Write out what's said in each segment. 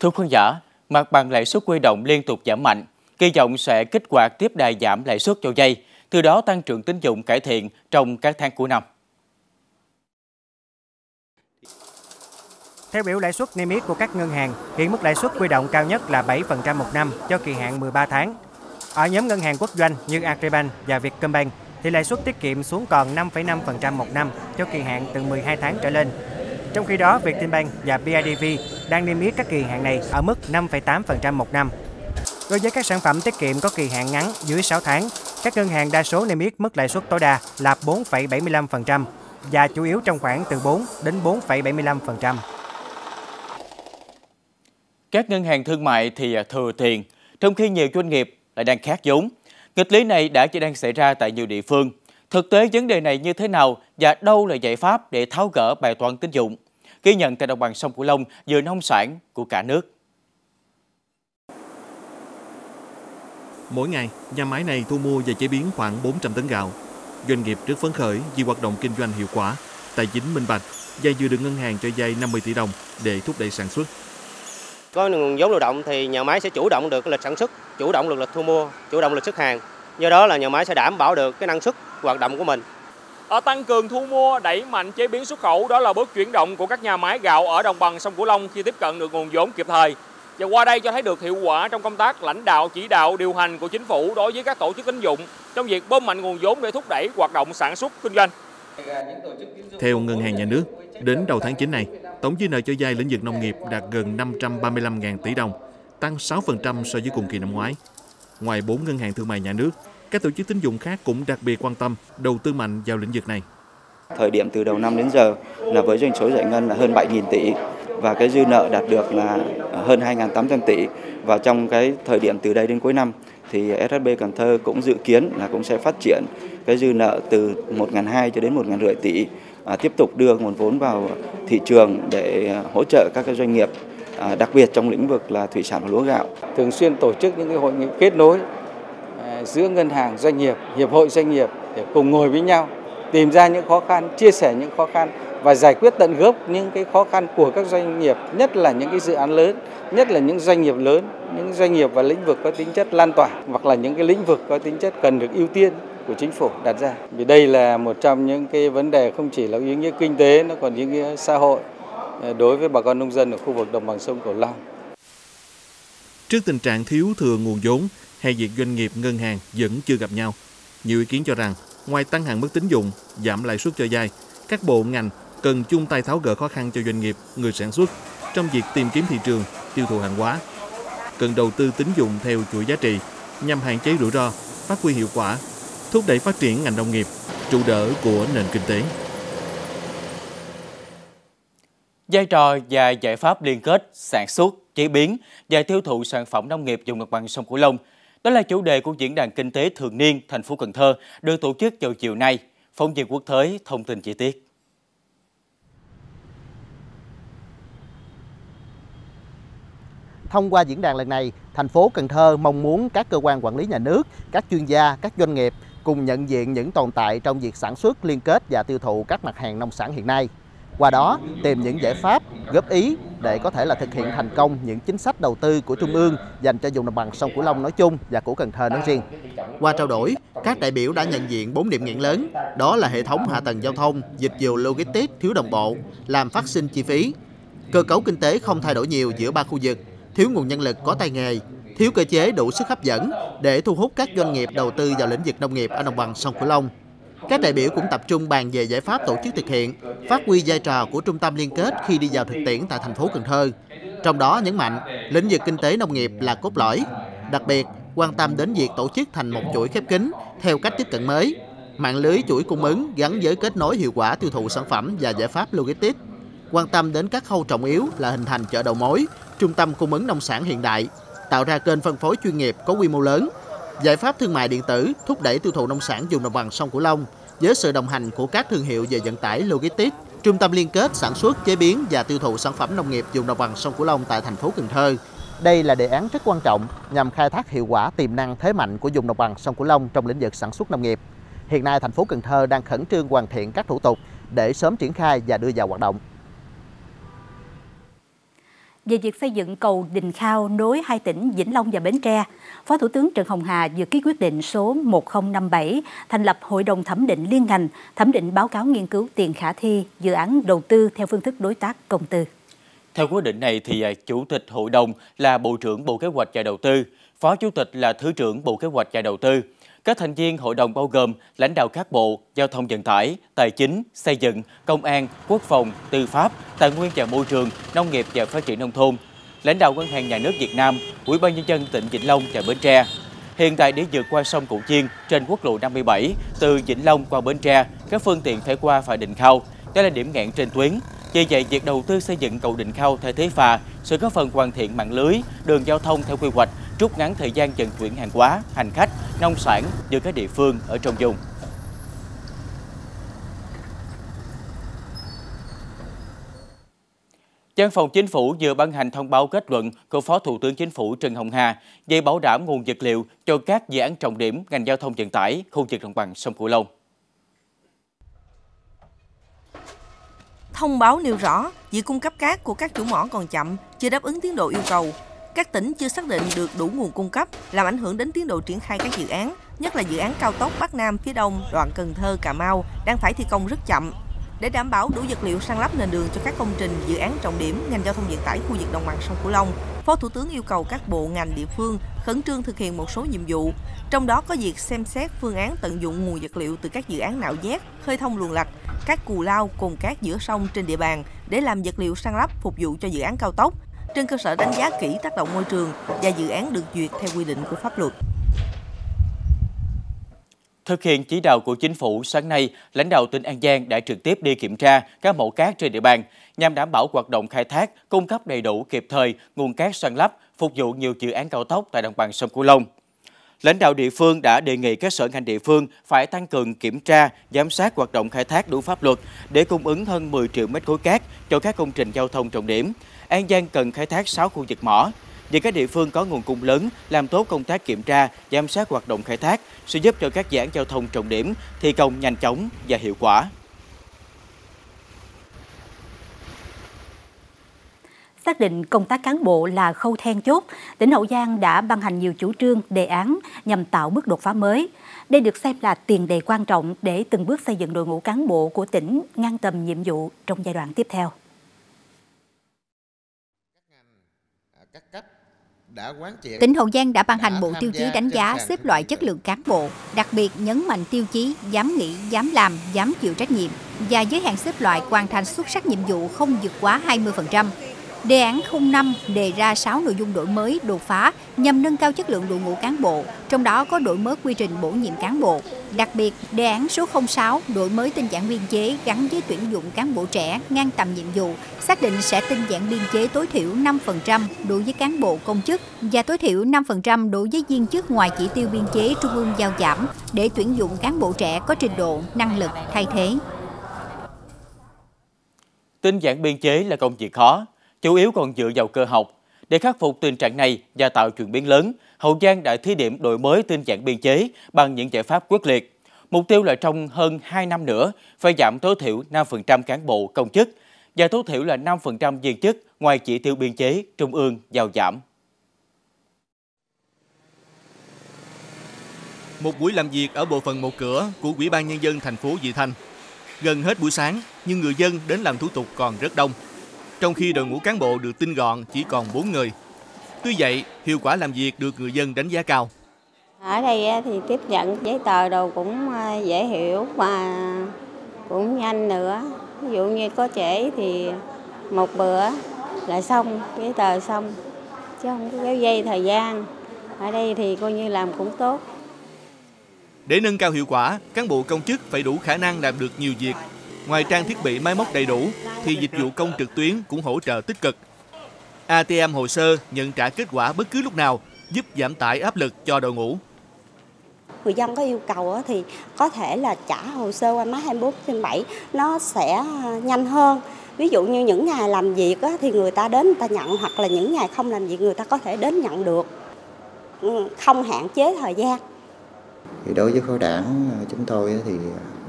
Thưa khán giả, mặt bằng lãi suất huy động liên tục giảm mạnh, kỳ vọng sẽ kích hoạt tiếp đà giảm lãi suất cho dây, từ đó tăng trưởng tín dụng cải thiện trong các tháng cuối năm. Theo biểu lãi suất niêm yết của các ngân hàng, hiện mức lãi suất huy động cao nhất là 7% một năm cho kỳ hạn 13 tháng. Ở nhóm ngân hàng quốc doanh như Agribank và Vietcombank thì lãi suất tiết kiệm xuống còn 5,5% một năm cho kỳ hạn từ 12 tháng trở lên. Trong khi đó, Vietinbank và BIDV đang niêm yết các kỳ hạn này ở mức 5,8% một năm. Đối với các sản phẩm tiết kiệm có kỳ hạn ngắn dưới 6 tháng, các ngân hàng đa số niêm yết mức lãi suất tối đa là 4,75% và chủ yếu trong khoảng từ 4 đến 4,75%. Các ngân hàng thương mại thì thừa tiền, trong khi nhiều doanh nghiệp lại đang khát vốn. Nghịch lý này đã chỉ đang xảy ra tại nhiều địa phương. Thực tế vấn đề này như thế nào và đâu là giải pháp để tháo gỡ bài toán tín dụng? Ghi nhận tại đồng bằng sông Cửu Long vừa nông sản của cả nước. Mỗi ngày, nhà máy này thu mua và chế biến khoảng 400 tấn gạo. Doanh nghiệp rất phấn khởi vì hoạt động kinh doanh hiệu quả, tài chính minh bạch và vừa được ngân hàng cho vay 50 tỷ đồng để thúc đẩy sản xuất. Có nguồn vốn lưu động thì nhà máy sẽ chủ động được lịch sản xuất, chủ động được lịch thu mua, chủ động lịch xuất hàng. Do đó là nhà máy sẽ đảm bảo được cái năng suất hoạt động của mình. Ở tăng cường thu mua, đẩy mạnh chế biến xuất khẩu đó là bước chuyển động của các nhà máy gạo ở đồng bằng sông Cửu Long khi tiếp cận được nguồn vốn kịp thời. Và qua đây cho thấy được hiệu quả trong công tác lãnh đạo chỉ đạo điều hành của chính phủ đối với các tổ chức tín dụng trong việc bơm mạnh nguồn vốn để thúc đẩy hoạt động sản xuất kinh doanh. Theo Ngân hàng Nhà nước, đến đầu tháng 9 này, tổng dư nợ cho vay lĩnh vực nông nghiệp đạt gần 535.000 tỷ đồng, tăng 6% so với cùng kỳ năm ngoái. Ngoài 4 ngân hàng thương mại nhà nước, các tổ chức tín dụng khác cũng đặc biệt quan tâm đầu tư mạnh vào lĩnh vực này. Thời điểm từ đầu năm đến giờ là với doanh số giải ngân là hơn 7.000 tỷ và cái dư nợ đạt được là hơn 2.800 tỷ và trong cái thời điểm từ đây đến cuối năm thì SHB Cần Thơ cũng dự kiến là cũng sẽ phát triển cái dư nợ từ 1.200 cho đến 1.500 tỷ à, tiếp tục đưa nguồn vốn vào thị trường để hỗ trợ các cái doanh nghiệp à, đặc biệt trong lĩnh vực là thủy sản và lúa gạo. Thường xuyên tổ chức những cái hội nghị kết nối giữa ngân hàng, doanh nghiệp, hiệp hội doanh nghiệp để cùng ngồi với nhau tìm ra những khó khăn, chia sẻ những khó khăn và giải quyết tận gốc những cái khó khăn của các doanh nghiệp, nhất là những cái dự án lớn, nhất là những doanh nghiệp lớn, những doanh nghiệp và lĩnh vực có tính chất lan tỏa hoặc là những cái lĩnh vực có tính chất cần được ưu tiên của chính phủ đặt ra. Vì đây là một trong những cái vấn đề không chỉ là ý nghĩa kinh tế, nó còn ý nghĩa xã hội ờ, đối với bà con nông dân ở khu vực đồng bằng sông Cửu Long. Trước tình trạng thiếu thừa nguồn vốn hay việc doanh nghiệp ngân hàng vẫn chưa gặp nhau, nhiều ý kiến cho rằng ngoài tăng hạn mức tín dụng, giảm lãi suất cho vay, các bộ ngành cần chung tay tháo gỡ khó khăn cho doanh nghiệp, người sản xuất trong việc tìm kiếm thị trường, tiêu thụ hàng hóa. Cần đầu tư tín dụng theo chuỗi giá trị nhằm hạn chế rủi ro, phát huy hiệu quả, thúc đẩy phát triển ngành nông nghiệp, trụ đỡ của nền kinh tế. Vai trò và giải pháp liên kết, sản xuất, chế biến và tiêu thụ sản phẩm nông nghiệp dùng đồng bằng sông Cửu Long đó là chủ đề của diễn đàn kinh tế thường niên thành phố Cần Thơ được tổ chức vào chiều nay. Phóng viên Quốc Thới thông tin chi tiết. Thông qua diễn đàn lần này, thành phố Cần Thơ mong muốn các cơ quan quản lý nhà nước, các chuyên gia, các doanh nghiệp cùng nhận diện những tồn tại trong việc sản xuất, liên kết và tiêu thụ các mặt hàng nông sản hiện nay. Qua đó, tìm những giải pháp, góp ý để có thể là thực hiện thành công những chính sách đầu tư của Trung ương dành cho vùng đồng bằng sông Cửu Long nói chung và của Cần Thơ nói riêng. Qua trao đổi, các đại biểu đã nhận diện 4 điểm nghẽn lớn, đó là hệ thống hạ tầng giao thông, dịch vụ logistics thiếu đồng bộ, làm phát sinh chi phí, cơ cấu kinh tế không thay đổi nhiều giữa ba khu vực, thiếu nguồn nhân lực có tay nghề, thiếu cơ chế đủ sức hấp dẫn để thu hút các doanh nghiệp đầu tư vào lĩnh vực nông nghiệp ở đồng bằng sông Cửu Long. Các đại biểu cũng tập trung bàn về giải pháp tổ chức thực hiện, phát huy vai trò của trung tâm liên kết khi đi vào thực tiễn tại thành phố Cần Thơ. Trong đó nhấn mạnh, lĩnh vực kinh tế nông nghiệp là cốt lõi, đặc biệt quan tâm đến việc tổ chức thành một chuỗi khép kín theo cách tiếp cận mới, mạng lưới chuỗi cung ứng gắn với kết nối hiệu quả tiêu thụ sản phẩm và giải pháp logistics. Quan tâm đến các khâu trọng yếu là hình thành chợ đầu mối, trung tâm cung ứng nông sản hiện đại, tạo ra kênh phân phối chuyên nghiệp có quy mô lớn, giải pháp thương mại điện tử thúc đẩy tiêu thụ nông sản dùng đồng bằng sông Cửu Long với sự đồng hành của các thương hiệu về vận tải logistics, trung tâm liên kết sản xuất, chế biến và tiêu thụ sản phẩm nông nghiệp dùng đồng bằng sông Cửu Long tại thành phố Cần Thơ. Đây là đề án rất quan trọng nhằm khai thác hiệu quả tiềm năng thế mạnh của vùng đồng bằng sông Cửu Long trong lĩnh vực sản xuất nông nghiệp. Hiện nay thành phố Cần Thơ đang khẩn trương hoàn thiện các thủ tục để sớm triển khai và đưa vào hoạt động về việc xây dựng cầu Đình Khao nối hai tỉnh Vĩnh Long và Bến Tre, Phó Thủ tướng Trần Hồng Hà vừa ký quyết định số 1057 thành lập Hội đồng thẩm định liên ngành thẩm định báo cáo nghiên cứu tiền khả thi dự án đầu tư theo phương thức đối tác công tư. Theo quyết định này thì à, Chủ tịch Hội đồng là Bộ trưởng Bộ Kế hoạch và Đầu tư, Phó Chủ tịch là Thứ trưởng Bộ Kế hoạch và Đầu tư. Các thành viên hội đồng bao gồm lãnh đạo các bộ, giao thông vận tải, tài chính, xây dựng, công an, quốc phòng, tư pháp, tài nguyên và môi trường, nông nghiệp và phát triển nông thôn, lãnh đạo ngân hàng nhà nước Việt Nam, Ủy ban nhân dân tỉnh Vĩnh Long và Bến Tre. Hiện tại để vượt qua sông Củ Chiên trên quốc lộ 57 từ Vĩnh Long qua Bến Tre, các phương tiện phải qua phà Định Khao. Đây là điểm nghẽn trên tuyến. Vì vậy, việc đầu tư xây dựng cầu Định Khao thay thế phà sẽ góp phần hoàn thiện mạng lưới, đường giao thông theo quy hoạch, rút ngắn thời gian vận chuyển hàng hóa, hành khách, nông sản giữa các địa phương ở trong vùng. Văn phòng Chính phủ vừa ban hành thông báo kết luận của Phó Thủ tướng Chính phủ Trần Hồng Hà về bảo đảm nguồn vật liệu cho các dự án trọng điểm ngành giao thông vận tải khu vực đồng bằng sông Cửu Long. Thông báo nêu rõ, việc cung cấp cát của các chủ mỏ còn chậm, chưa đáp ứng tiến độ yêu cầu. Các tỉnh chưa xác định được đủ nguồn cung cấp, làm ảnh hưởng đến tiến độ triển khai các dự án, nhất là dự án cao tốc Bắc Nam phía Đông đoạn Cần Thơ Cà Mau đang phải thi công rất chậm. Để đảm bảo đủ vật liệu san lấp nền đường cho các công trình dự án trọng điểm ngành giao thông vận tải khu vực đồng bằng sông Cửu Long, Phó Thủ tướng yêu cầu các bộ ngành địa phương khẩn trương thực hiện một số nhiệm vụ, trong đó có việc xem xét phương án tận dụng nguồn vật liệu từ các dự án nạo vét, khơi thông luồng lạch, các cù lao cùng các giữa sông trên địa bàn để làm vật liệu san lấp phục vụ cho dự án cao tốc, trên cơ sở đánh giá kỹ tác động môi trường và dự án được duyệt theo quy định của pháp luật. Thực hiện chỉ đạo của chính phủ, sáng nay, lãnh đạo tỉnh An Giang đã trực tiếp đi kiểm tra các mẫu cát trên địa bàn nhằm đảm bảo hoạt động khai thác, cung cấp đầy đủ kịp thời nguồn cát săn lấp, phục vụ nhiều dự án cao tốc tại đồng bằng sông Cửu Long. Lãnh đạo địa phương đã đề nghị các sở ngành địa phương phải tăng cường kiểm tra, giám sát hoạt động khai thác đủ pháp luật để cung ứng hơn 10 triệu mét khối cát cho các công trình giao thông trọng điểm. An Giang cần khai thác 6 khu vực mỏ, vì các địa phương có nguồn cung lớn làm tốt công tác kiểm tra, giám sát hoạt động khai thác sẽ giúp cho các dự án giao thông trọng điểm thi công nhanh chóng và hiệu quả. Xác định công tác cán bộ là khâu then chốt, tỉnh Hậu Giang đã ban hành nhiều chủ trương, đề án nhằm tạo bước đột phá mới. Đây được xem là tiền đề quan trọng để từng bước xây dựng đội ngũ cán bộ của tỉnh ngang tầm nhiệm vụ trong giai đoạn tiếp theo. các cấp đã quán triệt tỉnh Hậu Giang đã ban hành bộ tiêu chí đánh giá xếp loại chất lượng cán bộ, đặc biệt nhấn mạnh tiêu chí dám nghĩ, dám làm, dám chịu trách nhiệm và giới hạn xếp loại hoàn thành xuất sắc nhiệm vụ không vượt quá 20%. Đề án 05 đề ra 6 nội dung đổi mới đột phá nhằm nâng cao chất lượng đội ngũ cán bộ, trong đó có đổi mới quy trình bổ nhiệm cán bộ. Đặc biệt, đề án số 06 đổi mới tinh giản biên chế gắn với tuyển dụng cán bộ trẻ ngang tầm nhiệm vụ, xác định sẽ tinh giản biên chế tối thiểu 5% đối với cán bộ công chức và tối thiểu 5% đối với viên chức ngoài chỉ tiêu biên chế trung ương giao giảm để tuyển dụng cán bộ trẻ có trình độ, năng lực thay thế. Tinh giản biên chế là công việc khó, chủ yếu còn dựa vào cơ học. Để khắc phục tình trạng này và tạo chuyển biến lớn, Hậu Giang đã thí điểm đổi mới tinh giản biên chế bằng những giải pháp quyết liệt. Mục tiêu là trong hơn 2 năm nữa phải giảm tối thiểu 5% cán bộ công chức và tối thiểu là 5% viên chức ngoài chỉ tiêu biên chế trung ương giao giảm. Một buổi làm việc ở bộ phận một cửa của Ủy ban Nhân dân thành phố Vị Thanh. Gần hết buổi sáng, nhưng người dân đến làm thủ tục còn rất đông trong khi đội ngũ cán bộ được tinh gọn chỉ còn 4 người. Tuy vậy, hiệu quả làm việc được người dân đánh giá cao. Ở đây thì tiếp nhận giấy tờ đồ cũng à, dễ hiểu và cũng nhanh nữa. Ví dụ như có trễ thì một bữa là xong, giấy tờ xong, chứ không có kéo dây thời gian. Ở đây thì coi như làm cũng tốt. Để nâng cao hiệu quả, cán bộ công chức phải đủ khả năng làm được nhiều việc Ngoài trang thiết bị máy móc đầy đủ, thì dịch vụ công trực tuyến cũng hỗ trợ tích cực. ATM hồ sơ nhận trả kết quả bất cứ lúc nào, giúp giảm tải áp lực cho đội ngũ. Người dân có yêu cầu thì có thể là trả hồ sơ qua máy 24 trên 7 nó sẽ à, nhanh hơn. Ví dụ như những ngày làm việc thì người ta đến người ta nhận hoặc là những ngày không làm việc người ta có thể đến nhận được. Ừ, không hạn chế thời gian. Thì đối với khối đảng ờ, chúng tôi thì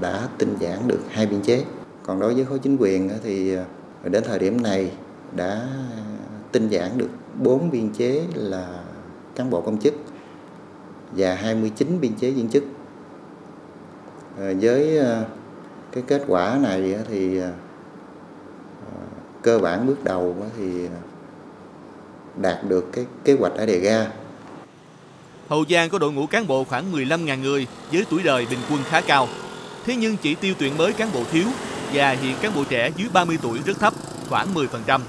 đã tinh giản được hai biên chế còn đối với khối chính quyền thì ờ, đến thời điểm này đã ờ, tinh giản được 4 biên chế là cán bộ công chức và 29 biên chế viên chức. Với cái kết quả này thì cơ bản bước đầu thì đạt được cái kế hoạch đã đề ra. Hậu Giang có đội ngũ cán bộ khoảng 15.000 người với tuổi đời bình quân khá cao. Thế nhưng chỉ tiêu tuyển mới cán bộ thiếu và hiện cán bộ trẻ dưới 30 tuổi rất thấp, khoảng 10%.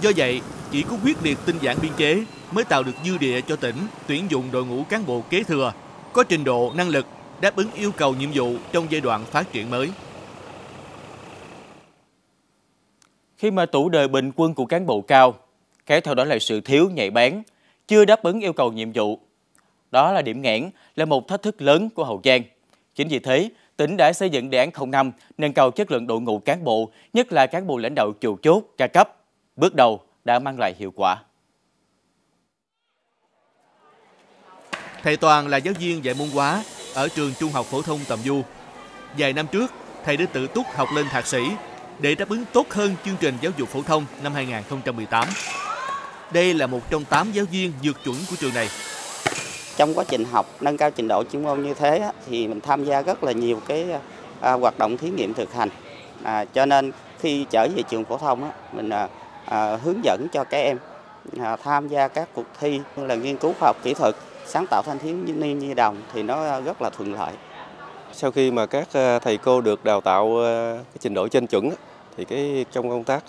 Do vậy, chỉ có quyết liệt tinh giản biên chế mới tạo được dư địa cho tỉnh tuyển dụng đội ngũ cán bộ kế thừa, có trình độ, năng lực đáp ứng yêu cầu nhiệm vụ trong giai đoạn phát triển mới. Khi mà tuổi đời bình quân của cán bộ cao, kéo theo đó là sự thiếu nhạy bén, chưa đáp ứng yêu cầu nhiệm vụ. Đó là điểm nghẽn, là một thách thức lớn của Hậu Giang. Chính vì thế, tỉnh đã xây dựng đề án 05 nâng cao chất lượng đội ngũ cán bộ, nhất là cán bộ lãnh đạo chủ chốt, ca cấp. Bước đầu đã mang lại hiệu quả. Thầy Toàn là giáo viên dạy môn hóa ở trường Trung học phổ thông Tầm Du. Vài năm trước, thầy đã tự túc học lên thạc sĩ để đáp ứng tốt hơn chương trình giáo dục phổ thông năm 2018. Đây là một trong 8 giáo viên vượt chuẩn của trường này. Trong quá trình học nâng cao trình độ chuyên môn như thế thì mình tham gia rất là nhiều cái à, hoạt động thí nghiệm thực hành. À, cho nên khi trở về trường phổ thông mình à, à, hướng dẫn cho các em à, tham gia các cuộc thi như là nghiên cứu khoa học kỹ thuật, sáng tạo thanh thiếu niên nhi đồng thì nó rất là thuận lợi. Sau khi mà các à, thầy cô được đào tạo cái trình độ trên chuẩn thì cái trong công tác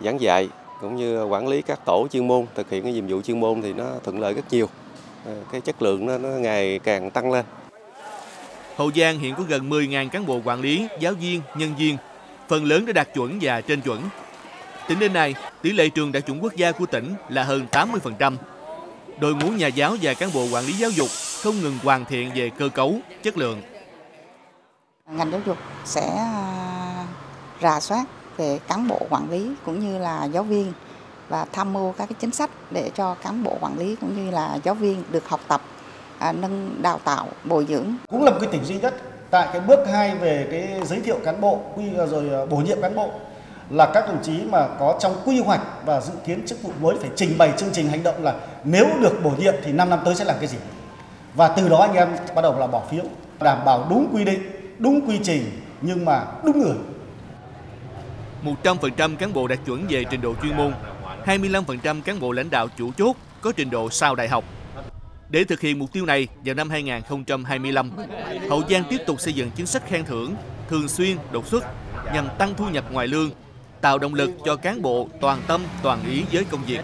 giảng dạy cũng như quản lý các tổ chuyên môn thực hiện cái nhiệm vụ chuyên môn thì nó thuận lợi rất nhiều. Cái chất lượng nó, nó ngày càng tăng lên. Hậu Giang hiện có gần 10.000 cán bộ quản lý, giáo viên, nhân viên, phần lớn đã đạt chuẩn và trên chuẩn. Tính đến nay, tỷ lệ trường đạt chuẩn quốc gia của tỉnh là hơn 80%. Đội ngũ nhà giáo và cán bộ quản lý giáo dục không ngừng hoàn thiện về cơ cấu, chất lượng. Ngành giáo dục sẽ à, rà soát về cán bộ quản lý cũng như là giáo viên và tham mưu các cái chính sách để cho cán bộ quản lý cũng như là giáo viên được học tập, à, nâng đào tạo, bồi dưỡng. Cũng là một cái tỉnh duy nhất tại cái bước 2 về cái giới thiệu cán bộ quy rồi à, bổ nhiệm cán bộ là các đồng chí mà có trong quy hoạch và dự kiến chức vụ mới phải trình bày chương trình hành động là nếu được bổ nhiệm thì 5 năm tới sẽ làm cái gì. Và từ đó anh em bắt đầu là bỏ phiếu, đảm bảo đúng quy định, đúng quy trình nhưng mà đúng người. 100% cán bộ đạt chuẩn về trình độ chuyên môn, 25% cán bộ lãnh đạo chủ chốt có trình độ sau đại học. Để thực hiện mục tiêu này vào năm 2025, Hậu Giang tiếp tục xây dựng chính sách khen thưởng thường xuyên đột xuất nhằm tăng thu nhập ngoài lương tạo động lực cho cán bộ toàn tâm, toàn ý với công việc.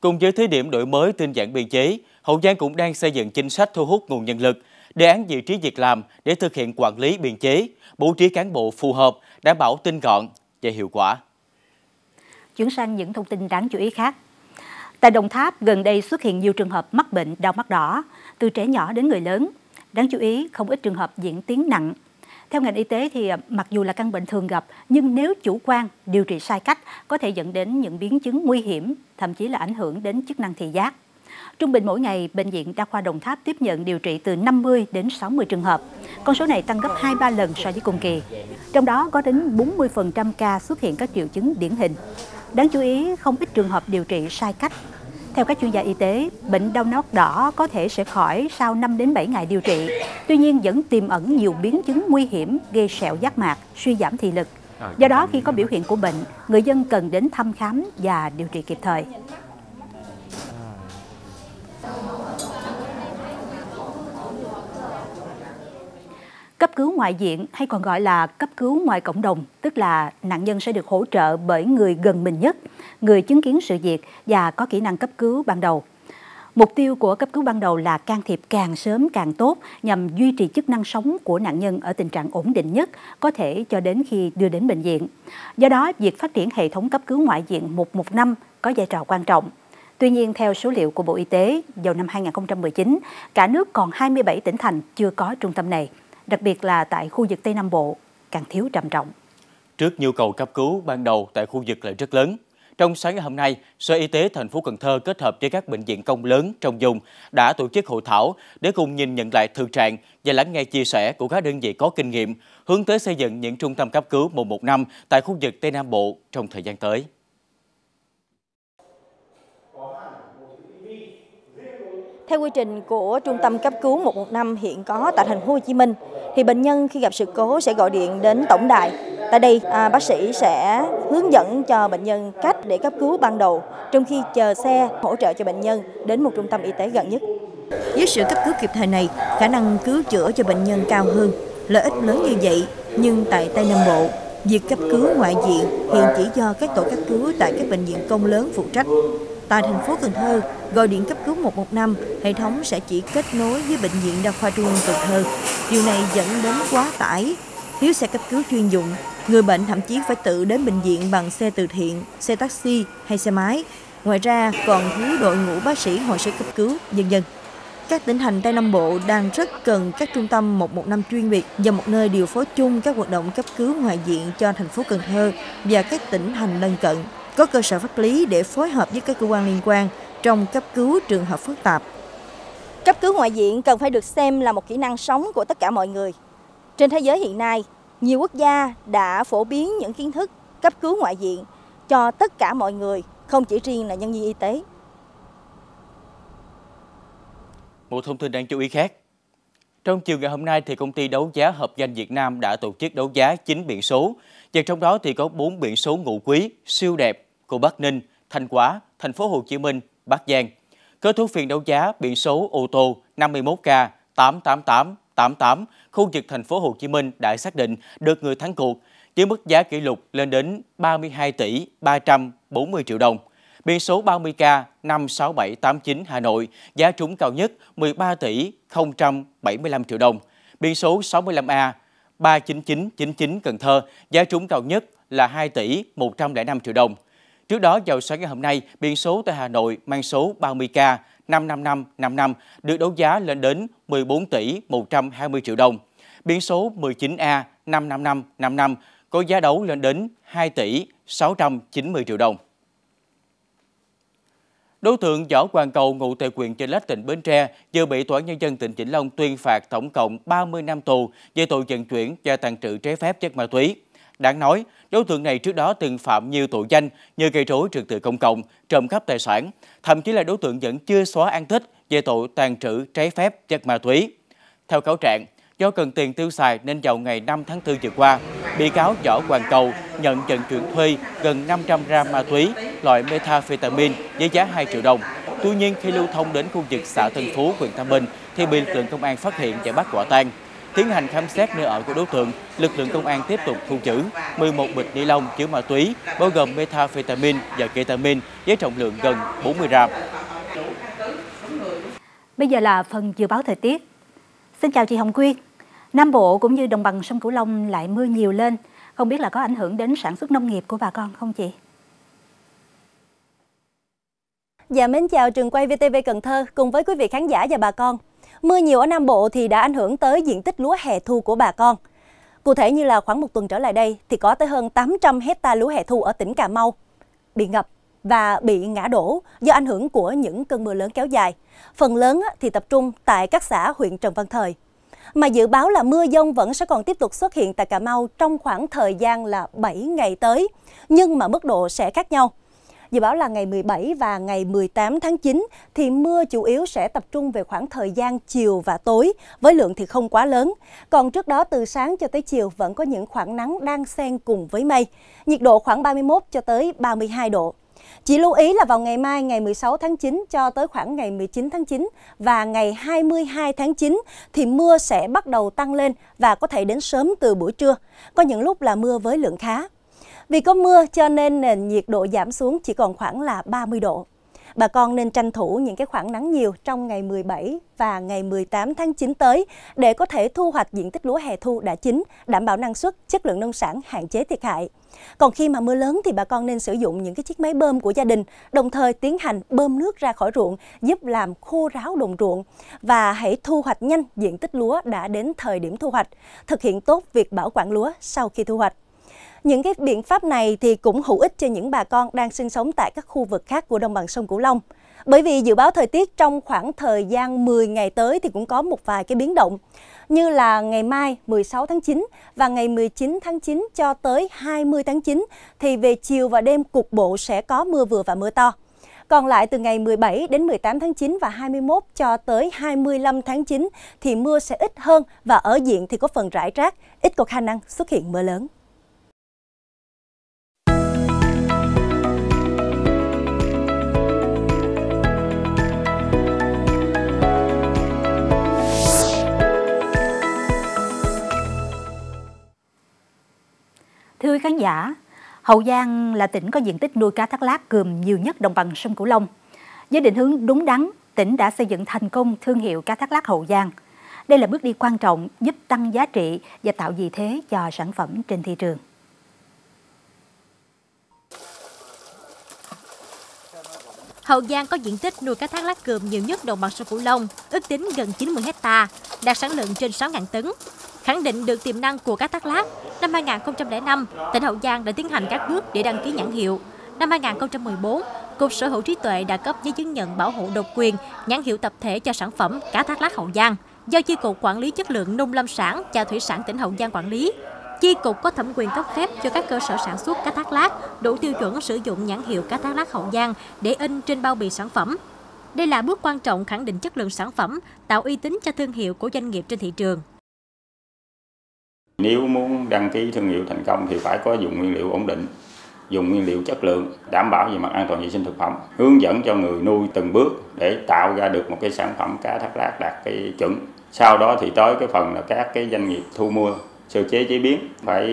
Cùng với thí điểm đổi mới tinh giản biên chế, Hậu Giang cũng đang xây dựng chính sách thu hút nguồn nhân lực, đề án vị trí việc làm để thực hiện quản lý biên chế, bố trí cán bộ phù hợp, đảm bảo tinh gọn và hiệu quả. Chuyển sang những thông tin đáng chú ý khác. Tại Đồng Tháp, gần đây xuất hiện nhiều trường hợp mắc bệnh đau mắt đỏ, từ trẻ nhỏ đến người lớn. Đáng chú ý, không ít trường hợp diễn tiến nặng theo ngành y tế thì à, mặc dù là căn bệnh thường gặp nhưng nếu chủ quan điều trị sai cách có thể dẫn đến những biến chứng nguy hiểm, thậm chí là ảnh hưởng đến chức năng thị giác. Trung bình mỗi ngày, Bệnh viện Đa khoa Đồng Tháp tiếp nhận điều trị từ 50 đến 60 trường hợp. Con số này tăng gấp 2-3 lần so với cùng kỳ. Trong đó có đến 40% ca xuất hiện các triệu chứng điển hình. Đáng chú ý, không ít trường hợp điều trị sai cách theo các chuyên gia y tế, bệnh đau nót đỏ có thể sẽ khỏi sau 5 đến 7 ngày điều trị. Tuy nhiên vẫn tiềm ẩn nhiều biến chứng nguy hiểm gây sẹo giác mạc, suy giảm thị lực. Do đó khi có biểu hiện của bệnh, người dân cần đến thăm khám và điều trị kịp thời. Cấp cứu ngoại diện hay còn gọi là cấp cứu ngoài cộng đồng, tức là nạn nhân sẽ được hỗ trợ bởi người gần mình nhất, người chứng kiến sự việc và có kỹ năng cấp cứu ban đầu. Mục tiêu của cấp cứu ban đầu là can thiệp càng sớm càng tốt nhằm duy trì chức năng sống của nạn nhân ở tình trạng ổn định nhất có thể cho đến khi đưa đến bệnh viện. Do đó, việc phát triển hệ thống cấp cứu ngoại diện 115 có vai trò quan trọng. Tuy nhiên, theo số liệu của Bộ Y tế, vào năm 2019, cả nước còn 27 tỉnh thành chưa có trung tâm này đặc biệt là tại khu vực Tây Nam Bộ, càng thiếu trầm trọng. Trước nhu cầu cấp cứu ban đầu tại khu vực là rất lớn, trong sáng ngày hôm nay, Sở Y tế thành phố Cần Thơ kết hợp với các bệnh viện công lớn trong vùng đã tổ chức hội thảo để cùng nhìn nhận lại thực trạng và lắng nghe chia sẻ của các đơn vị có kinh nghiệm hướng tới xây dựng những trung tâm cấp cứu 115 tại khu vực Tây Nam Bộ trong thời gian tới. Theo quy trình của Trung tâm cấp cứu 115 hiện có tại thành phố Hồ Chí Minh thì bệnh nhân khi gặp sự cố sẽ gọi điện đến tổng đài. Tại đây à, bác sĩ sẽ hướng dẫn cho bệnh nhân cách để cấp cứu ban đầu trong khi chờ xe hỗ trợ cho bệnh nhân đến một trung tâm y tế gần nhất. Với sự cấp cứu kịp thời này, khả năng cứu chữa cho bệnh nhân cao hơn. Lợi ích lớn như vậy, nhưng tại Tây Nam Bộ, việc cấp cứu ngoại viện hiện chỉ do các tổ cấp cứu tại các bệnh viện công lớn phụ trách. Tại thành phố Cần Thơ, gọi điện cấp cứu 115, hệ thống sẽ chỉ kết nối với bệnh viện đa khoa trung ương Cần Thơ. Điều này dẫn đến quá tải, thiếu xe cấp cứu chuyên dụng. Người bệnh thậm chí phải tự đến bệnh viện bằng xe từ thiện, xe taxi hay xe máy. Ngoài ra còn thiếu đội ngũ bác sĩ hồi sức cấp cứu, nhân dân. Các tỉnh thành Tây Nam Bộ đang rất cần các trung tâm 115 chuyên biệt và một nơi điều phối chung các hoạt động cấp cứu ngoại viện cho thành phố Cần Thơ và các tỉnh thành lân cận có cơ sở pháp lý để phối hợp với các cơ quan liên quan trong cấp cứu trường hợp phức tạp. Cấp cứu ngoại viện cần phải được xem là một kỹ năng sống của tất cả mọi người. Trên thế giới hiện nay, nhiều quốc gia đã phổ biến những kiến thức cấp cứu ngoại viện cho tất cả mọi người, không chỉ riêng là nhân viên y tế. Một thông tin đáng chú ý khác. Trong chiều ngày hôm nay thì công ty đấu giá hợp danh Việt Nam đã tổ chức đấu giá 9 biển số, và trong đó thì có 4 biển số ngũ quý siêu đẹp của Bắc Ninh, Thanh Hóa, thành phố Hồ Chí Minh, Bắc Giang. Kết thúc phiên đấu giá, biển số, ô tô 51K 88888 khu vực thành phố Hồ Chí Minh đã xác định được người thắng cuộc, với mức giá kỷ lục lên đến 32 tỷ 340 triệu đồng. Biển số 30K 56789 Hà Nội, giá trúng cao nhất 13 tỷ 075 triệu đồng. Biển số 65A 39999 Cần Thơ, giá trúng cao nhất là 2 tỷ 105 triệu đồng. Trước đó vào sáng ngày hôm nay, biển số tại Hà Nội mang số 30K 55555 được đấu giá lên đến 14 tỷ 120 triệu đồng. Biển số 19A 55555 có giá đấu lên đến 2 tỷ 690 triệu đồng. Đối tượng Võ Hoàng Cầu ngụ tại quyền Chợ Lách tỉnh Bến Tre vừa bị Tòa án Nhân dân tỉnh Vĩnh Long tuyên phạt tổng cộng 30 năm tù về tội vận chuyển và tàn trữ trái phép chất ma túy. Đáng nói, đối tượng này trước đó từng phạm nhiều tội danh như gây rối trật tự công cộng, trộm cắp tài sản, thậm chí là đối tượng vẫn chưa xóa an tích về tội tàn trữ trái phép chất ma túy. Theo cáo trạng, do cần tiền tiêu xài nên vào ngày 5 tháng 4 vừa qua, bị cáo Võ Hoàng Cầu nhận vận chuyển thuê gần 500 gram ma túy loại methamphetamine với giá 2 triệu đồng. Tuy nhiên khi lưu thông đến khu vực xã Tân Phú, huyện Tam Bình thì bị lực lượng công an phát hiện và bắt quả tang. Tiến hành khám xét nơi ở của đối tượng, lực lượng công an tiếp tục thu giữ 11 bịch ni lông chứa ma túy, bao gồm methamphetamine và ketamin với trọng lượng gần 40 gram. Bây giờ là phần dự báo thời tiết. Xin chào chị Hồng Quyên. Nam Bộ cũng như đồng bằng sông Cửu Long lại mưa nhiều lên. Không biết là có ảnh hưởng đến sản xuất nông nghiệp của bà con không chị? Dạ mến chào trường quay VTV Cần Thơ cùng với quý vị khán giả và bà con. Mưa nhiều ở Nam Bộ thì đã ảnh hưởng tới diện tích lúa hè thu của bà con. Cụ thể như là khoảng một tuần trở lại đây thì có tới hơn 800 hecta lúa hè thu ở tỉnh Cà Mau bị ngập và bị ngã đổ do ảnh hưởng của những cơn mưa lớn kéo dài. Phần lớn thì tập trung tại các xã huyện Trần Văn Thời. Mà dự báo là mưa dông vẫn sẽ còn tiếp tục xuất hiện tại Cà Mau trong khoảng thời gian là 7 ngày tới, nhưng mà mức độ sẽ khác nhau. Dự báo là ngày 17 và ngày 18 tháng 9 thì mưa chủ yếu sẽ tập trung về khoảng thời gian chiều và tối, với lượng thì không quá lớn. Còn trước đó, từ sáng cho tới chiều vẫn có những khoảng nắng đang xen cùng với mây. Nhiệt độ khoảng 31 cho tới 32 độ. Chỉ lưu ý là vào ngày mai, ngày 16 tháng 9 cho tới khoảng ngày 19 tháng 9 và ngày 22 tháng 9 thì mưa sẽ bắt đầu tăng lên và có thể đến sớm từ buổi trưa. Có những lúc là mưa với lượng khá. Vì có mưa cho nên nền nhiệt độ giảm xuống chỉ còn khoảng là 30 độ. Bà con nên tranh thủ những cái khoảng nắng nhiều trong ngày 17 và ngày 18 tháng 9 tới để có thể thu hoạch diện tích lúa hè thu đã chín, đảm bảo năng suất, chất lượng nông sản, hạn chế thiệt hại. Còn khi mà mưa lớn thì bà con nên sử dụng những cái chiếc máy bơm của gia đình, đồng thời tiến hành bơm nước ra khỏi ruộng giúp làm khô ráo đồng ruộng và hãy thu hoạch nhanh diện tích lúa đã đến thời điểm thu hoạch, thực hiện tốt việc bảo quản lúa sau khi thu hoạch. Những cái biện pháp này thì cũng hữu ích cho những bà con đang sinh sống tại các khu vực khác của đồng bằng sông Cửu Long. Bởi vì dự báo thời tiết trong khoảng thời gian 10 ngày tới thì cũng có một vài cái biến động như là ngày mai 16 tháng 9 và ngày 19 tháng 9 cho tới 20 tháng 9 thì về chiều và đêm cục bộ sẽ có mưa vừa và mưa to. Còn lại từ ngày 17 đến 18 tháng 9 và 21 cho tới 25 tháng 9 thì mưa sẽ ít hơn và ở diện thì có phần rải rác, ít có khả năng xuất hiện mưa lớn. Thưa quý khán giả, Hậu Giang là tỉnh có diện tích nuôi cá thác lát cườm nhiều nhất đồng bằng sông Cửu Long. Với định hướng đúng đắn, tỉnh đã xây dựng thành công thương hiệu cá thác lát Hậu Giang. Đây là bước đi quan trọng giúp tăng giá trị và tạo vị thế cho sản phẩm trên thị trường. Hậu Giang có diện tích nuôi cá thác lát cườm nhiều nhất đồng bằng sông Cửu Long, ước tính gần 90 hecta, đạt sản lượng trên 6.000 tấn. Khẳng định được tiềm năng của cá thác lát, năm 2005, tỉnh Hậu Giang đã tiến hành các bước để đăng ký nhãn hiệu. Năm 2014, Cục Sở hữu trí tuệ đã cấp giấy chứng nhận bảo hộ độc quyền nhãn hiệu tập thể cho sản phẩm cá thác lát Hậu Giang do Chi cục Quản lý chất lượng nông lâm sản và thủy sản tỉnh Hậu Giang quản lý. Chi cục có thẩm quyền cấp phép cho các cơ sở sản xuất cá thác lát đủ tiêu chuẩn sử dụng nhãn hiệu cá thác lát Hậu Giang để in trên bao bì sản phẩm. Đây là bước quan trọng khẳng định chất lượng sản phẩm, tạo uy tín cho thương hiệu của doanh nghiệp trên thị trường. Nếu muốn đăng ký thương hiệu thành công thì phải có dùng nguyên liệu ổn định, dùng nguyên liệu chất lượng, đảm bảo về mặt an toàn vệ sinh thực phẩm, hướng dẫn cho người nuôi từng bước để tạo ra được một cái sản phẩm cá thác lát đạt cái chuẩn. Sau đó thì tới cái phần là các cái doanh nghiệp thu mua sơ chế chế biến phải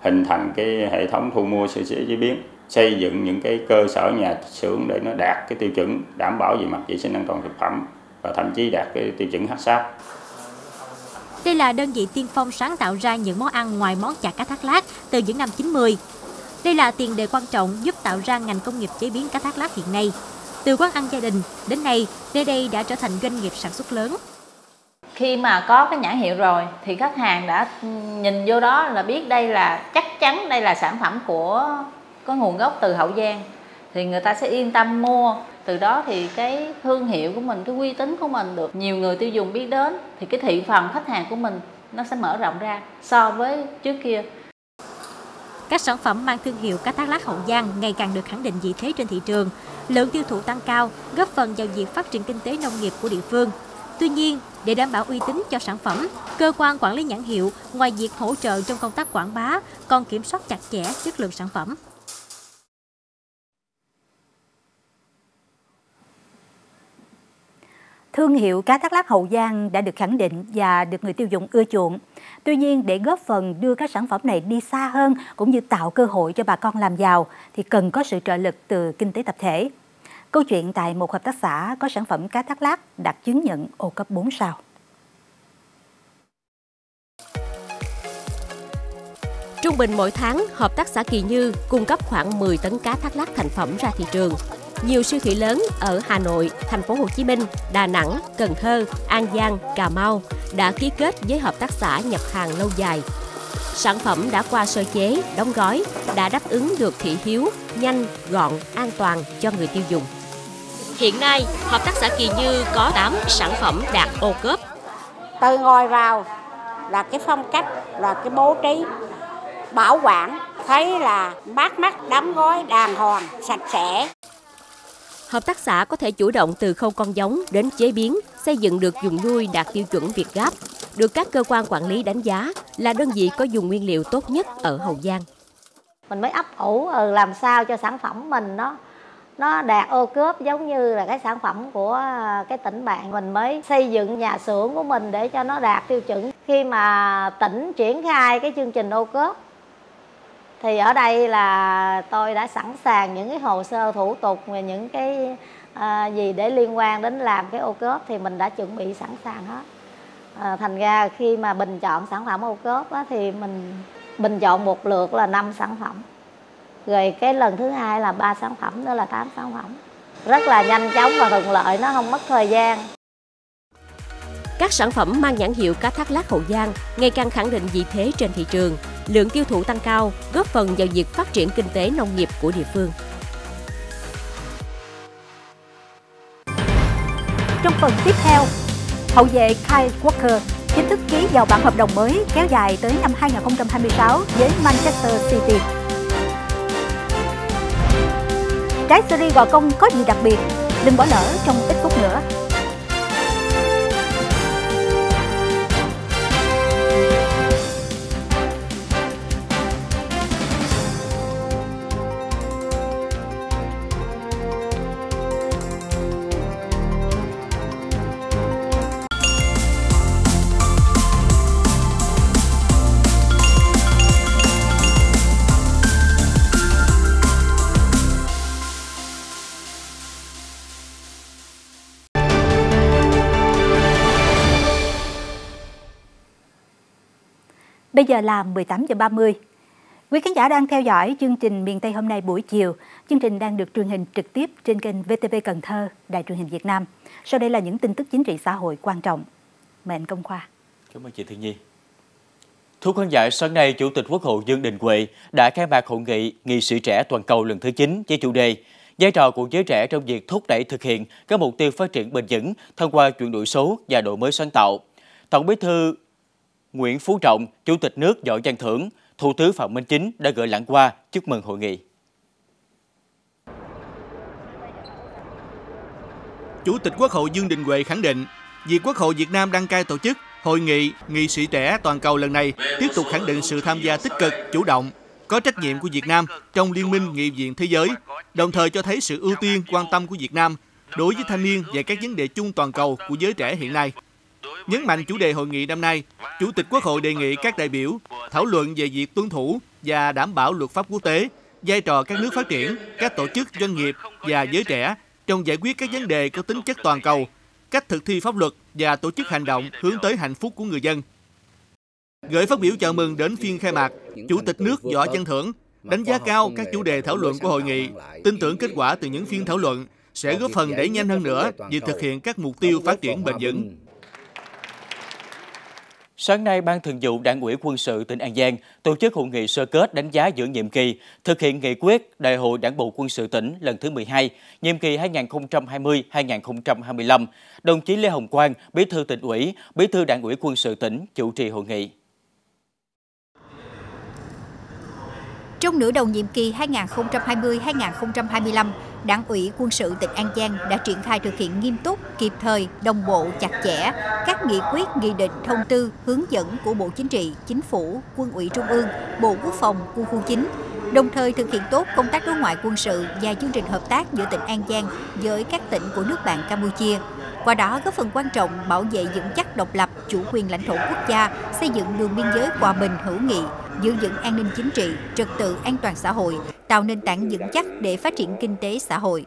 hình thành cái hệ thống thu mua sơ chế chế biến xây dựng những cái cơ sở nhà xưởng để nó đạt cái tiêu chuẩn đảm bảo về mặt vệ sinh an toàn thực phẩm và thậm chí đạt cái tiêu chuẩn HACCP. Đây là đơn vị tiên phong sáng tạo ra những món ăn ngoài món chả cá thác lát từ những năm 90. Đây là tiền đề quan trọng giúp tạo ra ngành công nghiệp chế biến cá thác lát hiện nay. Từ quán ăn gia đình đến nay, nơi đây đã trở thành doanh nghiệp sản xuất lớn. Khi mà có cái nhãn hiệu rồi thì khách hàng đã nhìn vô đó là biết đây là chắc chắn đây là sản phẩm của có nguồn gốc từ Hậu Giang thì người ta sẽ yên tâm mua từ đó thì cái thương hiệu của mình cái uy tín của mình được nhiều người tiêu dùng biết đến thì cái thị phần khách hàng của mình nó sẽ mở rộng ra so với trước kia các sản phẩm mang thương hiệu cá thác lát Hậu Giang ngày càng được khẳng định vị thế trên thị trường, lượng tiêu thụ tăng cao, góp phần vào việc phát triển kinh tế nông nghiệp của địa phương. Tuy nhiên, để đảm bảo uy tín cho sản phẩm, cơ quan quản lý nhãn hiệu ngoài việc hỗ trợ trong công tác quảng bá, còn kiểm soát chặt chẽ chất lượng sản phẩm. Thương hiệu cá thác lát Hậu Giang đã được khẳng định và được người tiêu dùng ưa chuộng. Tuy nhiên, để góp phần đưa các sản phẩm này đi xa hơn cũng như tạo cơ hội cho bà con làm giàu thì cần có sự trợ lực từ kinh tế tập thể. Câu chuyện tại một hợp tác xã có sản phẩm cá thác lát đạt chứng nhận ô cấp 4 sao. Trung bình mỗi tháng, hợp tác xã Kỳ Như cung cấp khoảng 10 tấn cá thác lát thành phẩm ra thị trường nhiều siêu thị lớn ở Hà Nội, thành phố Hồ Chí Minh, Đà Nẵng, Cần Thơ, An Giang, Cà Mau đã ký kết với hợp tác xã nhập hàng lâu dài. Sản phẩm đã qua sơ chế, đóng gói đã đáp ứng được thị hiếu, nhanh, gọn, an toàn cho người tiêu dùng. Hiện nay, hợp tác xã Kỳ Như có 8 sản phẩm đạt ô cốp. Từ ngồi vào là cái phong cách, là cái bố trí, bảo quản thấy là mát mắt đóng gói đàng hoàng sạch sẽ Hợp tác xã có thể chủ động từ khâu con giống đến chế biến, xây dựng được dùng nuôi đạt tiêu chuẩn Việt Gáp, được các cơ quan quản lý đánh giá là đơn vị có dùng nguyên liệu tốt nhất ở Hậu Giang. Mình mới ấp ủ ừ, làm sao cho sản phẩm mình nó nó đạt ô cớp giống như là cái sản phẩm của à, cái tỉnh bạn. Mình mới xây dựng nhà xưởng của mình để cho nó đạt tiêu chuẩn. Khi mà tỉnh triển khai cái chương trình ô cớp thì ở đây là tôi đã sẵn sàng những cái hồ sơ thủ tục và những cái à, gì để liên quan đến làm cái ô cốp thì mình đã chuẩn bị sẵn sàng hết. À, thành ra khi mà bình chọn sản phẩm ô cốp á, thì mình bình chọn một lượt là 5 sản phẩm. Rồi cái lần thứ hai là ba sản phẩm nữa là 8 sản phẩm. Rất là nhanh chóng và thuận lợi nó không mất thời gian. Các sản phẩm mang nhãn hiệu cá thác lát Hậu Giang ngày càng khẳng định vị thế trên thị trường, lượng tiêu thụ tăng cao, góp phần vào việc phát triển kinh tế nông nghiệp của địa phương. Trong phần tiếp theo, hậu vệ Kyle Walker chính thức ký vào bản hợp đồng mới kéo dài tới năm 2026 với Manchester City. Trái series gò công có gì đặc biệt? Đừng bỏ lỡ trong ít phút nữa. Bây giờ là 18 giờ 30. Quý khán giả đang theo dõi chương trình Miền Tây hôm nay buổi chiều. Chương trình đang được truyền hình trực tiếp trên kênh VTV Cần Thơ, Đài truyền hình Việt Nam. Sau đây là những tin tức chính trị xã hội quan trọng. Mời anh Công Khoa. Cảm ơn chị Thiên Nhi. Thưa khán giả, sáng nay Chủ tịch Quốc hội Dương Đình Huệ đã khai mạc hội nghị nghị sĩ trẻ toàn cầu lần thứ 9 với chủ đề vai trò của giới trẻ trong việc thúc đẩy thực hiện các mục tiêu phát triển bền vững thông qua chuyển đổi số và đổi mới sáng tạo. Tổng Bí thư Nguyễn Phú Trọng, Chủ tịch nước Võ Văn Thưởng, Thủ tướng Phạm Minh Chính đã gửi lãng qua chúc mừng hội nghị. Chủ tịch Quốc hội Dương Đình Huệ khẳng định, việc Quốc hội Việt Nam đăng cai tổ chức Hội nghị Nghị sĩ trẻ toàn cầu lần này tiếp tục khẳng định sự tham gia tích cực, chủ động, có trách nhiệm của Việt Nam trong Liên minh Nghị viện Thế giới, đồng thời cho thấy sự ưu tiên quan tâm của Việt Nam đối với thanh niên và các vấn đề chung toàn cầu của giới trẻ hiện nay. Nhấn mạnh chủ đề hội nghị năm nay, Chủ tịch Quốc hội đề nghị các đại biểu thảo luận về việc tuân thủ và đảm bảo luật pháp quốc tế, vai trò các nước phát triển, các tổ chức doanh nghiệp và giới trẻ trong giải quyết các vấn đề có tính chất toàn cầu, cách thực thi pháp luật và tổ chức hành động hướng tới hạnh phúc của người dân. Gửi phát biểu chào mừng đến phiên khai mạc, Chủ tịch nước Võ Văn Thưởng đánh giá cao các chủ đề thảo luận của hội nghị, tin tưởng kết quả từ những phiên thảo luận sẽ góp phần đẩy nhanh hơn nữa việc thực hiện các mục tiêu phát triển bền vững. Sáng nay, Ban Thường vụ Đảng ủy quân sự tỉnh An Giang tổ chức hội nghị sơ kết đánh giá giữa nhiệm kỳ thực hiện nghị quyết Đại hội Đảng bộ quân sự tỉnh lần thứ 12, nhiệm kỳ 2020-2025. Đồng chí Lê Hồng Quang, Bí thư tỉnh ủy, Bí thư Đảng ủy quân sự tỉnh chủ trì hội nghị. Trong nửa đầu nhiệm kỳ 2020-2025, Đảng ủy quân sự tỉnh An Giang đã triển khai thực hiện nghiêm túc, kịp thời, đồng bộ, chặt chẽ các nghị quyết, nghị định, thông tư, hướng dẫn của Bộ Chính trị, Chính phủ, Quân ủy Trung ương, Bộ Quốc phòng, Quân khu chính. đồng thời thực hiện tốt công tác đối ngoại quân sự và chương trình hợp tác giữa tỉnh An Giang với các tỉnh của nước bạn Campuchia. Qua đó góp phần quan trọng bảo vệ vững chắc độc lập, chủ quyền lãnh thổ quốc gia, xây dựng đường biên giới hòa bình hữu nghị, giữ vững an ninh chính trị, trật tự an toàn xã hội, tạo nền tảng vững chắc để phát triển kinh tế xã hội.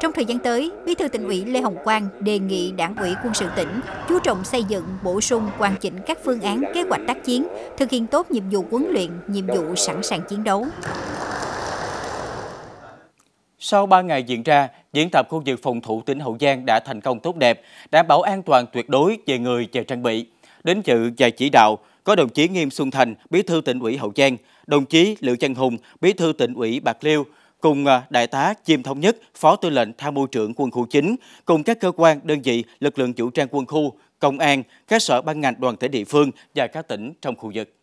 Trong thời gian tới, Bí thư tỉnh ủy Lê Hồng Quang đề nghị Đảng ủy quân sự tỉnh chú trọng xây dựng, bổ sung, hoàn chỉnh các phương án kế hoạch tác chiến, thực hiện tốt nhiệm vụ huấn luyện, nhiệm vụ sẵn sàng chiến đấu. Sau 3 ngày diễn ra, diễn tập khu vực phòng thủ tỉnh Hậu Giang đã thành công tốt đẹp, đảm bảo an toàn tuyệt đối về người và trang bị. Đến dự và chỉ đạo có đồng chí Nghiêm Xuân Thành, Bí thư tỉnh ủy Hậu Giang, đồng chí Lữ Văn Hùng, Bí thư tỉnh ủy Bạc Liêu, cùng à, Đại tá Chim Thống Nhất, Phó Tư lệnh Tham mưu trưởng quân khu 9, cùng các cơ quan, đơn vị, lực lượng vũ trang quân khu, công an, các sở ban ngành đoàn thể địa phương và các tỉnh trong khu vực.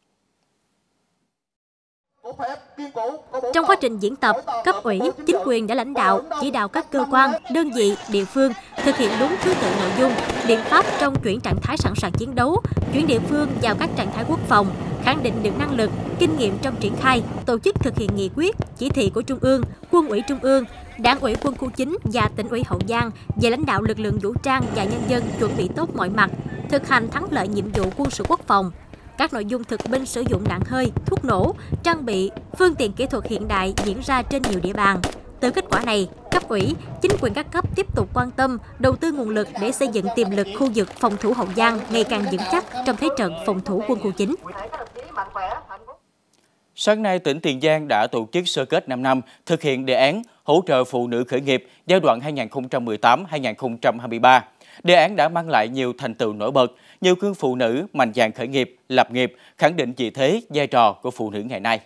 Trong quá trình diễn tập, cấp ủy, chính quyền đã lãnh đạo, chỉ đạo các cơ quan, đơn vị, địa phương thực hiện đúng thứ tự nội dung, biện pháp trong chuyển trạng thái sẵn sàng chiến đấu, chuyển địa phương vào các trạng thái quốc phòng, khẳng định được năng lực, kinh nghiệm trong triển khai, tổ chức thực hiện nghị quyết, chỉ thị của Trung ương, Quân ủy Trung ương, Đảng ủy quân khu 9 và tỉnh ủy Hậu Giang về lãnh đạo lực lượng vũ trang và nhân dân chuẩn bị tốt mọi mặt, thực hành thắng lợi nhiệm vụ quân sự quốc phòng, các nội dung thực binh sử dụng đạn hơi, thuốc nổ, trang bị, phương tiện kỹ thuật hiện đại diễn ra trên nhiều địa bàn. Từ kết quả này, cấp ủy, chính quyền các cấp tiếp tục quan tâm, đầu tư nguồn lực để xây dựng tiềm lực khu vực phòng thủ Hậu Giang ngày càng vững chắc trong thế trận phòng thủ quân khu chính. Sáng nay, tỉnh Tiền Giang đã tổ chức sơ kết 5 năm thực hiện đề án hỗ trợ phụ nữ khởi nghiệp giai đoạn 2018-2023. Đề án đã mang lại nhiều thành tựu nổi bật, nhiều gương phụ nữ mạnh dạn khởi nghiệp, lập nghiệp, khẳng định vị thế, vai trò của phụ nữ ngày nay.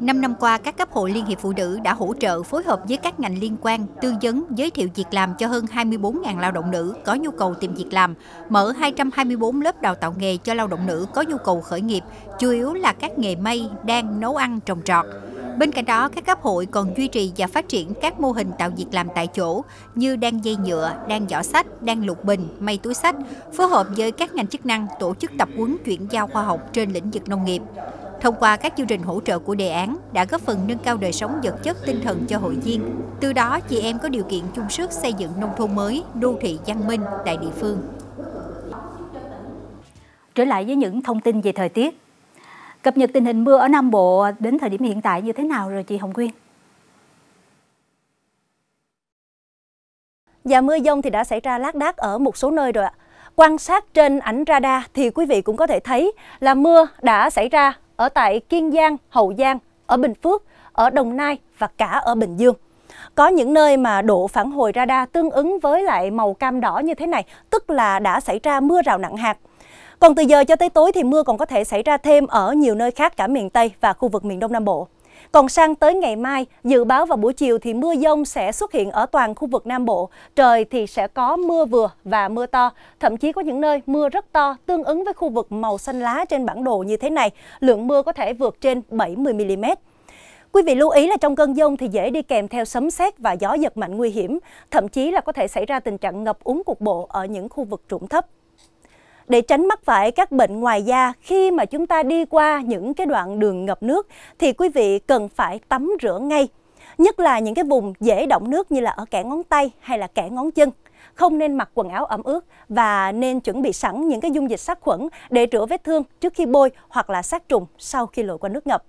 Năm năm qua, các cấp hội Liên hiệp Phụ nữ đã hỗ trợ phối hợp với các ngành liên quan, tư vấn, giới thiệu việc làm cho hơn 24.000 lao động nữ có nhu cầu tìm việc làm, mở 224 lớp đào tạo nghề cho lao động nữ có nhu cầu khởi nghiệp, chủ yếu là các nghề may, đan, nấu ăn, trồng trọt. Bên cạnh đó, các cấp hội còn duy trì và phát triển các mô hình tạo việc làm tại chỗ như đan dây nhựa, đan giỏ sách, đan lục bình, may túi sách, phối hợp với các ngành chức năng tổ chức tập huấn chuyển giao khoa học trên lĩnh vực nông nghiệp. Thông qua các chương trình hỗ trợ của đề án đã góp phần nâng cao đời sống vật chất tinh thần cho hội viên. Từ đó, chị em có điều kiện chung sức xây dựng nông thôn mới, đô thị văn minh tại địa phương. Trở lại với những thông tin về thời tiết. Cập nhật tình hình mưa ở Nam Bộ đến thời điểm hiện tại như thế nào rồi chị Hồng Quyên? Và mưa dông thì đã xảy ra lác đác ở một số nơi rồi ạ. Quan sát trên ảnh radar thì quý vị cũng có thể thấy là mưa đã xảy ra ở tại Kiên Giang, Hậu Giang, ở Bình Phước, ở Đồng Nai và cả ở Bình Dương. Có những nơi mà độ phản hồi radar tương ứng với lại màu cam đỏ như thế này, tức là đã xảy ra mưa rào nặng hạt. Còn từ giờ cho tới tối thì mưa còn có thể xảy ra thêm ở nhiều nơi khác cả miền Tây và khu vực miền Đông Nam Bộ. Còn sang tới ngày mai, dự báo vào buổi chiều thì mưa dông sẽ xuất hiện ở toàn khu vực Nam Bộ. Trời thì sẽ có mưa vừa và mưa to, thậm chí có những nơi mưa rất to tương ứng với khu vực màu xanh lá trên bản đồ như thế này. Lượng mưa có thể vượt trên 70mm. Quý vị lưu ý là trong cơn dông thì dễ đi kèm theo sấm sét và gió giật mạnh nguy hiểm, thậm chí là có thể xảy ra tình trạng ngập úng cục bộ ở những khu vực trũng thấp để tránh mắc phải các bệnh ngoài da khi mà chúng ta đi qua những cái đoạn đường ngập nước thì quý vị cần phải tắm rửa ngay. Nhất là những cái vùng dễ động nước như là ở kẻ ngón tay hay là kẻ ngón chân. Không nên mặc quần áo ẩm ướt và nên chuẩn bị sẵn những cái dung dịch sát khuẩn để rửa vết thương trước khi bôi hoặc là sát trùng sau khi lội qua nước ngập.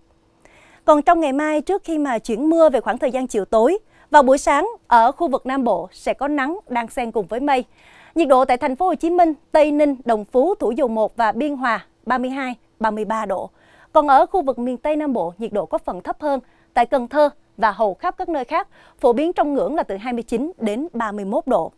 Còn trong ngày mai trước khi mà chuyển mưa về khoảng thời gian chiều tối, vào buổi sáng ở khu vực Nam Bộ sẽ có nắng đang xen cùng với mây. Nhiệt độ tại thành phố Hồ Chí Minh, Tây Ninh, Đồng Phú, Thủ Dầu Một và Biên Hòa 32, 33 độ. Còn ở khu vực miền Tây Nam Bộ, nhiệt độ có phần thấp hơn. Tại Cần Thơ và hầu khắp các nơi khác, phổ biến trong ngưỡng là từ 29 đến 31 độ.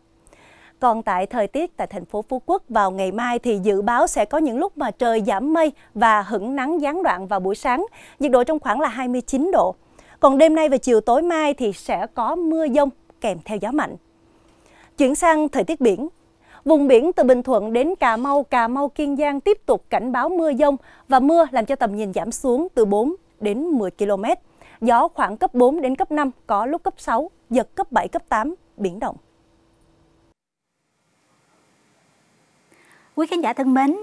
Còn tại thời tiết tại thành phố Phú Quốc vào ngày mai thì dự báo sẽ có những lúc mà trời giảm mây và hửng nắng gián đoạn vào buổi sáng, nhiệt độ trong khoảng là 29 độ. Còn đêm nay và chiều tối mai thì sẽ có mưa dông kèm theo gió mạnh. Chuyển sang thời tiết biển, Vùng biển từ Bình Thuận đến Cà Mau, Cà Mau, Kiên Giang tiếp tục cảnh báo mưa dông và mưa làm cho tầm nhìn giảm xuống từ 4 đến 10 km. Gió khoảng cấp 4 đến cấp 5, có lúc cấp 6, giật cấp 7, cấp 8, biển động. Quý khán giả thân mến,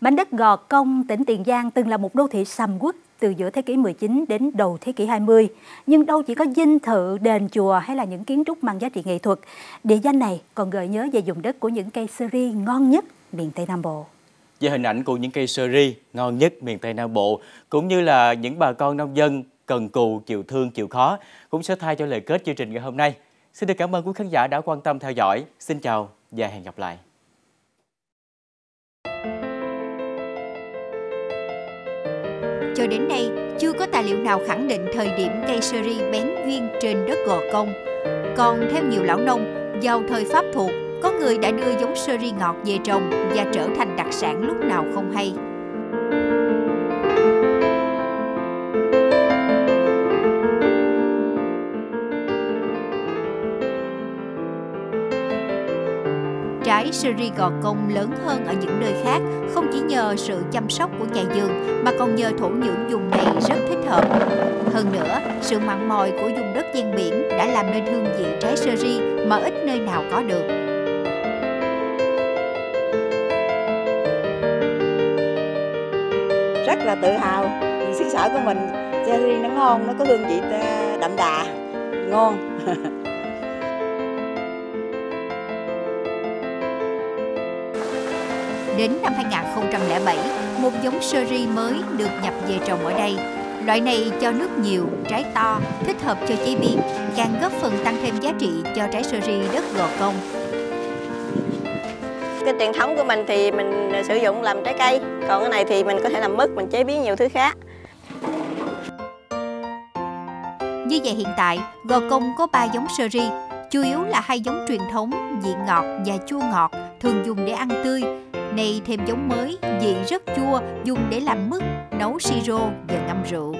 mảnh đất Gò Công, tỉnh Tiền Giang từng là một đô thị sầm quốc từ giữa thế kỷ 19 đến đầu thế kỷ 20. Nhưng đâu chỉ có dinh thự, đền chùa hay là những kiến trúc mang giá trị nghệ thuật. Địa danh này còn gợi nhớ về vùng đất của những cây sơ ri ngon nhất miền Tây Nam Bộ. Về hình ảnh của những cây sơ ri ngon nhất miền Tây Nam Bộ, cũng như là những bà con nông dân cần cù, chịu thương, chịu khó, cũng sẽ thay cho lời kết chương trình ngày hôm nay. Xin được cảm ơn quý khán giả đã quan tâm theo dõi. Xin chào và hẹn gặp lại. Cho đến nay, chưa có tài liệu nào khẳng định thời điểm cây sơ ri bén duyên trên đất Gò Công. Còn theo nhiều lão nông, vào thời Pháp thuộc, có người đã đưa giống sơ ri ngọt về trồng và trở thành đặc sản lúc nào không hay. Trái sơ gò công lớn hơn ở những nơi khác không chỉ nhờ sự chăm sóc của nhà vườn mà còn nhờ thổ nhưỡng vùng này rất thích hợp. Hơn nữa, sự mặn mòi của vùng đất ven biển đã làm nên hương vị trái siri mà ít nơi nào có được. Rất là tự hào vì xứ sở của mình siri nó ngon, nó có hương vị ờ, đậm đà, ngon. Đến năm 2007, một giống sơ ri mới được nhập về trồng ở đây. Loại này cho nước nhiều, trái to, thích hợp cho chế biến, càng góp phần tăng thêm giá trị cho trái sơ ri đất Gò Công. Cái truyền thống của mình thì mình sử dụng làm trái cây, còn cái này thì mình có thể làm mứt, mình chế biến nhiều thứ khác. Như vậy hiện tại, Gò Công có 3 giống sơ ri, chủ yếu là hai giống truyền thống vị ngọt và chua ngọt, thường dùng để ăn tươi, nay thêm giống mới, vị rất chua, dùng để làm mứt, nấu siro và ngâm rượu.